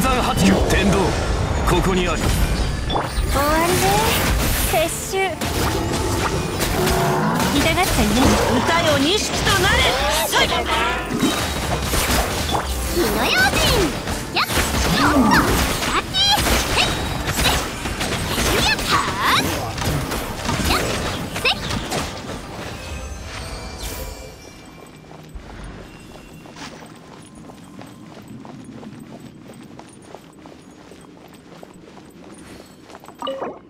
山八九天道ここにある。終わりで撤収。痛がっちゃいない。歌よ錦となれはい火の用心。やっ you